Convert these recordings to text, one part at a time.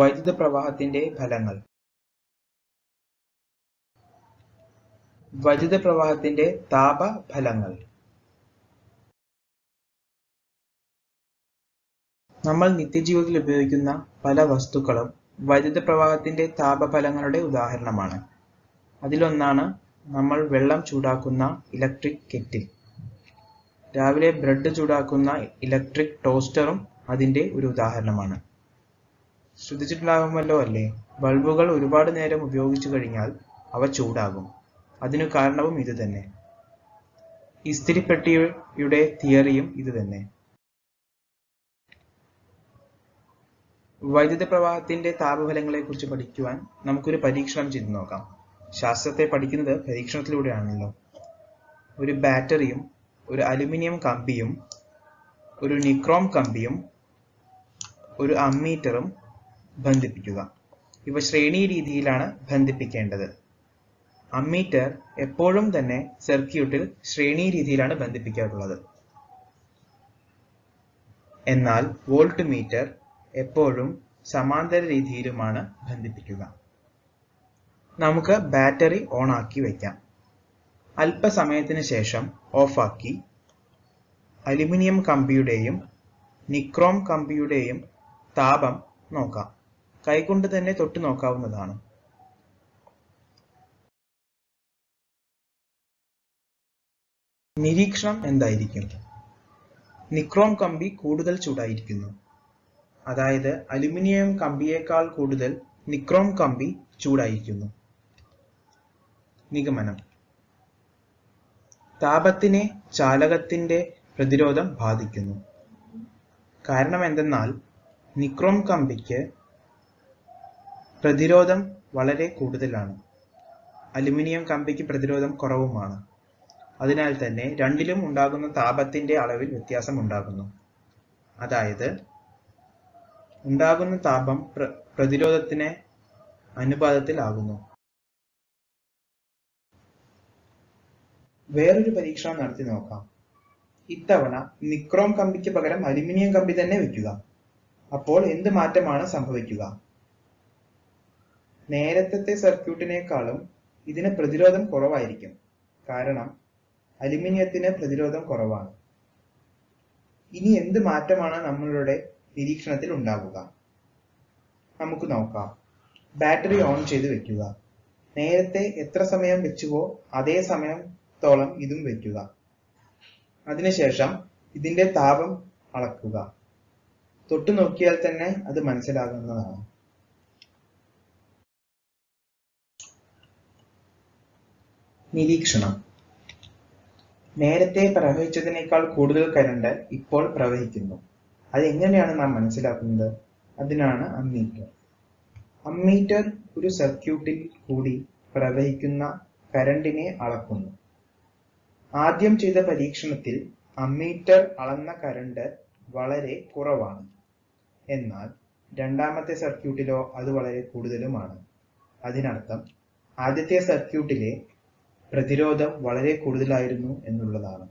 വൈദ്യുത പ്രവാഹത്തിന്റെ ഫലങ്ങൾ. വൈദ്യുത പ്രവാഹത്തിന്റെ താപ ഫലങ്ങൾ നമ്മൾ നിത്യജീവിതത്തിൽ ഉപയോഗിക്കുന്ന പല വസ്തുക്കളും വൈദ്യുത പ്രവാഹത്തിന്റെ താപഫലങ്ങളുടെ ഉദാഹരണമാണ്. അതിലൊന്നാണ് നമ്മൾ വെള്ളം ചൂടാക്കുന്ന ഇലക്ട്രിക് കെറ്റിൽ. രാവിലെ ബ്രെഡ് ചൂടാക്കുന്ന ഇലക്ട്രിക് ടോസ്റ്ററും അതിന്റെ ഒരു ഉദാഹരണമാണ്. ശ്രദ്ധിച്ചിട്ടുണ്ടാകുമല്ലോ അല്ലേ? ബൾബുകൾ ഒരുപാട് നേരം ഉപയോഗിച്ചു കഴിഞ്ഞാൽ അവ ചൂടാകും. അതിനു കാരണവും ഇതുതന്നെ ഇസ്തിരിപ്പെട്ടിയുടെ തിയറിയും ഇതുതന്നെ വൈദ്യുത പ്രവാഹത്തിന്റെ താപഫലങ്ങളെക്കുറിച്ച് പഠിക്കുവാൻ നമുക്കൊരു പരീക്ഷണം ചെയ്തു നോക്കാം. ശാസ്ത്രത്തെ പഠിക്കുന്നത് പരീക്ഷണത്തിലൂടെയാണല്ലോ. ഒരു ബാറ്ററിയും ഒരു അലുമിനിയം കമ്പിയും ഒരു നിക്രോം കമ്പിയും ഒരു അമ്മീറ്ററും ബന്ധിപ്പിക്കുക. ഇവ ശ്രേണി രീതിയിലാണ് ബന്ധിപ്പിക്കേണ്ടത്. അമ്മീറ്റർ എപ്പോഴും തന്നെ സർക്യൂട്ടിൽ ശ്രേണി രീതിയിലാണ് ബന്ധിപ്പിക്കാറുള്ളത്. എന്നാൽ വോൾട്ട് മീറ്റർ എപ്പോഴും സമാന്തര രീതിയിലുമാണ് ബന്ധിപ്പിക്കുക. നമുക്ക് ബാറ്ററി ഓൺ ആക്കി വയ്ക്കാം അല്പസമയത്തിന് ശേഷം ഓഫാക്കി. അലുമിനിയം കമ്പിയുടെയും നിക്രോം കമ്പിയുടെയും താപം നോക്കാം. കൈകൊണ്ട് തന്നെ തൊട്ടു നോക്കാവുന്നതാണ്. നിരീക്ഷണം എന്തായിരിക്കും? നിക്രോം കമ്പി കൂടുതൽ ചൂടായിരിക്കുന്നു. അതായത് അലുമിനിയം കമ്പിയേക്കാൾ കൂടുതൽ നിക്രോം കമ്പി ചൂടായിരിക്കുന്നു. നിഗമനം. താപത്തിനെ ചാലകത്തിന്റെ പ്രതിരോധം ബാധിക്കുന്നു. കാരണം എന്തെന്നാൽ നിക്രോം കമ്പിക്ക് പ്രതിരോധം വളരെ കൂടുതലാണ്. അലുമിനിയം കമ്പിക്ക് പ്രതിരോധം കുറവുമാണ്. അതിനാൽ തന്നെ രണ്ടിലും ഉണ്ടാകുന്ന താപത്തിന്റെ അളവിൽ വ്യത്യാസം ഉണ്ടാകുന്നു. അതായത് ഉണ്ടാകുന്ന താപം പ്ര പ്രതിരോധത്തിന് അനുപാതത്തിലാകുന്നു വേറൊരു പരീക്ഷണം നടത്തി നോക്കാം. ഇത്തവണ നിക്രോം കമ്പിക്ക് പകരം അലുമിനിയം കമ്പി തന്നെ വെക്കുക അപ്പോൾ എന്ത് മാറ്റമാണ് സംഭവിക്കുക? നേരത്തെ സർക്യൂട്ടിനേക്കാളും ഇതിന് പ്രതിരോധം കുറവായിരിക്കും. കാരണം അലുമിനിയത്തിന് പ്രതിരോധം കുറവാണ്. ഇനി എന്ത് മാറ്റമാണ് നമ്മളുടെ നിരീക്ഷണത്തിൽ ഉണ്ടാവുക? നമുക്ക് നോക്കാം. ബാറ്ററി ഓൺ ചെയ്ത് വെക്കുക. നേരത്തെ എത്ര സമയം വെച്ചുവോ അതേ സമയത്തോളം ഇതും വെക്കുക. അതിനുശേഷം ഇതിന്റെ താപം അളക്കുക. തൊട്ടു നോക്കിയാൽ തന്നെ അത് മനസ്സിലാകുന്നതാണ്. നിരീക്ഷണം. നേരത്തെ പ്രവഹിച്ചതിനേക്കാൾ കൂടുതൽ കരണ്ട് ഇപ്പോൾ പ്രവഹിക്കുന്നു. അത് എങ്ങനെയാണ് നാം മനസ്സിലാക്കുന്നത്? അതിനാണ് അമ്മീറ്റർ. അമ്മീറ്റർ ഒരു സർക്യൂട്ടിൽ കൂടി പ്രവഹിക്കുന്ന കരണ്ടിനെ അളക്കുന്നു. ആദ്യം ചെയ്ത പരീക്ഷണത്തിൽ അമ്മീറ്റർ അളന്ന കരണ്ട് വളരെ കുറവാണ്. എന്നാൽ രണ്ടാമത്തെ സർക്യൂട്ടിലോ അത് വളരെ കൂടുതലുമാണ്. അതിനർത്ഥം ആദ്യത്തെ സർക്യൂട്ടിലെ പ്രതിരോധം വളരെ കൂടുതലായിരുന്നു എന്നുള്ളതാണ്.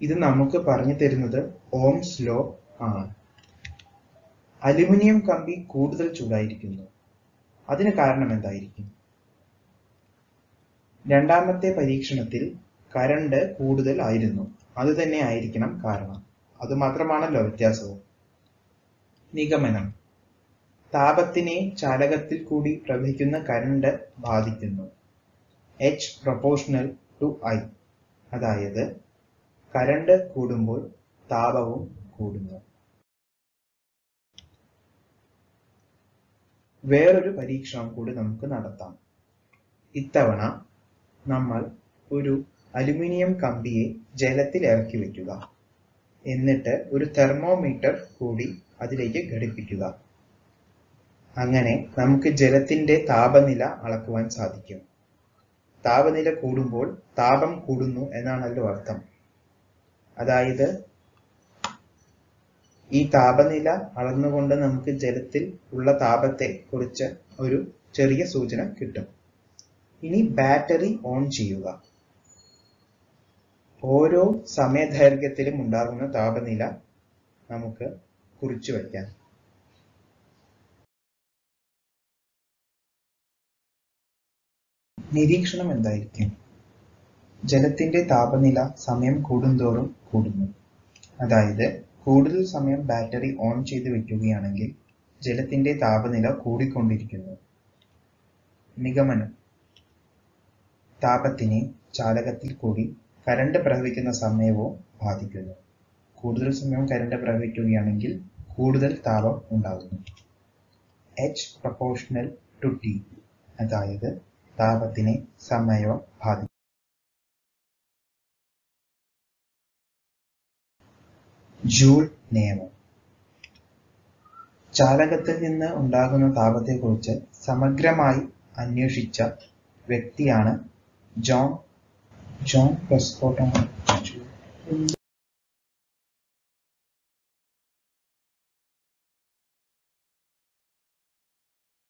ഇത് നമുക്ക് പറഞ്ഞു തരുന്നത് ഓംസ് ലോ ആണ്. അലുമിനിയം കമ്പി കൂടുതൽ ചൂടായിരിക്കുന്നു. അതിന് കാരണം എന്തായിരിക്കും? രണ്ടാമത്തെ പരീക്ഷണത്തിൽ കരണ്ട് കൂടുതൽ ആയിരുന്നു. അത് തന്നെ ആയിരിക്കണം കാരണം. അത് മാത്രമാണല്ലോ വ്യത്യാസവും. നിഗമനം. താപത്തിനെ ചാലകത്തിൽ കൂടി പ്രവഹിക്കുന്ന കരണ്ട് ബാധിക്കുന്നു. എച്ച് പ്രൊപ്പോഷണൽ ടു ഐ അതായത് കരണ്ട് കൂടുമ്പോൾ താപവും കൂടുന്നു. വേറൊരു പരീക്ഷണം കൂടി നമുക്ക് നടത്താം. ഇത്തവണ നമ്മൾ ഒരു അലുമിനിയം കമ്പിയെ ജലത്തിൽ ഇറക്കി വയ്ക്കുക എന്നിട്ട് ഒരു തെർമോമീറ്റർ കൂടി അതിലേക്ക് ഘടിപ്പിക്കുക. അങ്ങനെ നമുക്ക് ജലത്തിന്റെ താപനില അളക്കുവാൻ സാധിക്കും. താപനില കൂടുമ്പോൾ താപം കൂടുന്നു എന്നാണല്ലോ അർത്ഥം. അതായത് ഈ താപനില അളന്നുകൊണ്ട് നമുക്ക് ജലത്തിൽ ഉള്ള താപത്തെ കുറിച്ച് ഒരു ചെറിയ സൂചന കിട്ടും. ഇനി ബാറ്ററി ഓൺ ചെയ്യുക. ഓരോ സമയദൈർഘ്യത്തിലും ഉണ്ടാകുന്ന താപനില നമുക്ക് കുറിച്ചു വയ്ക്കാം. നിരീക്ഷണം എന്തായിരിക്കും? ജലത്തിന്റെ താപനില സമയം കൂടുന്തോറും കൂടുന്നു. അതായത് കൂടുതൽ സമയം ബാറ്ററി ഓൺ ചെയ്ത് വെക്കുകയാണെങ്കിൽ ജലത്തിന്റെ താപനില കൂടിക്കൊണ്ടിരിക്കുന്നു. നിഗമനം. താപത്തിനെ ചാലകത്തിൽ കൂടി കരണ്ട് പ്രവഹിക്കുന്ന സമയവും ബാധിക്കുന്നു. കൂടുതൽ സമയം കരണ്ട് പ്രവഹിക്കുകയാണെങ്കിൽ കൂടുതൽ താപം ഉണ്ടാകുന്നു. എച്ച് പ്രൊപ്പോർഷണൽ ടു ടി അതായത് താപത്തിനെ സമയവും ബാധിക്കും. ജൂൾ നിയമം. ചാലകത്തിൽ നിന്ന് ഉണ്ടാകുന്ന താപത്തെക്കുറിച്ച് സമഗ്രമായി അന്വേഷിച്ച വ്യക്തിയാണ് ജോൺ ജോൺ പെസ്കോട്ട